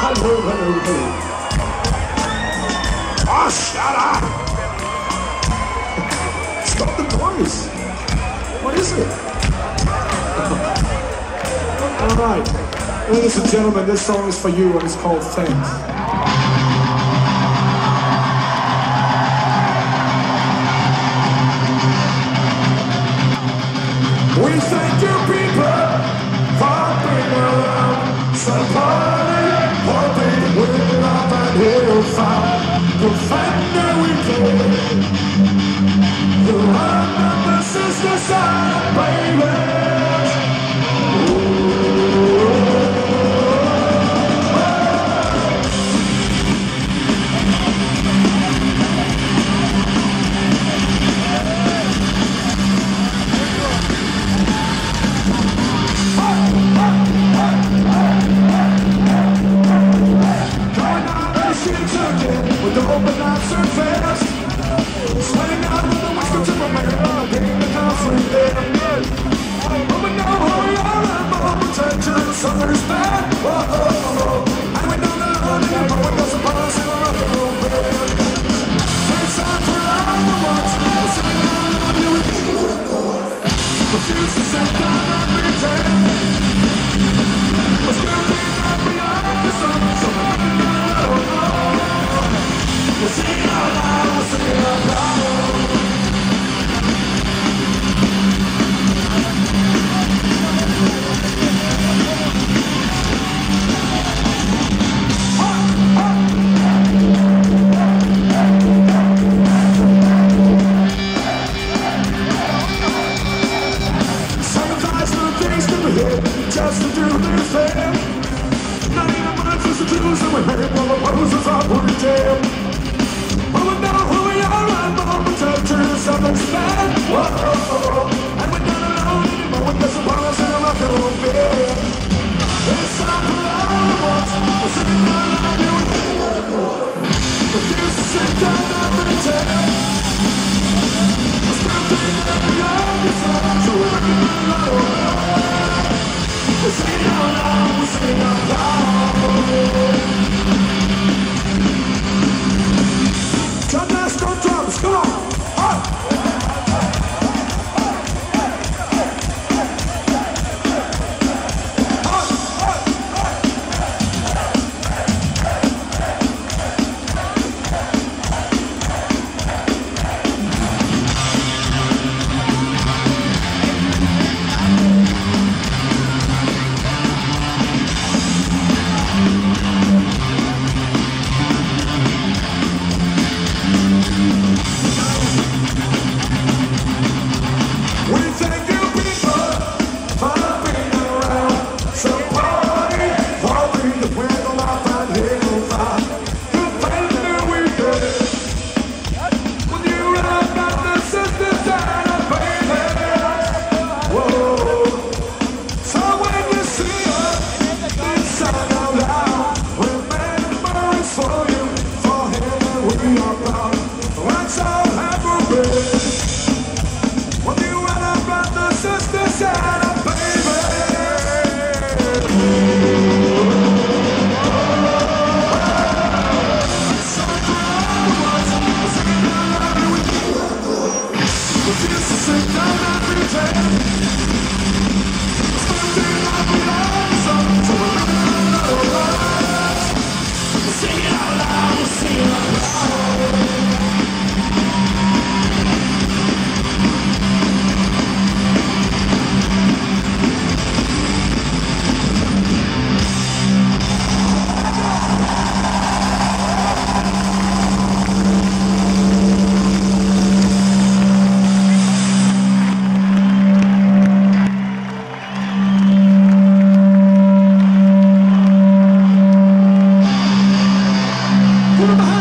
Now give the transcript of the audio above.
Hallelujah. Oh, shut up. Stop the noise. What is it? All right. Ladies and gentlemen, this song is for you and it's called Thanks. This is the side baby. Summer's back. But you sit down Sit down and pretend Come on.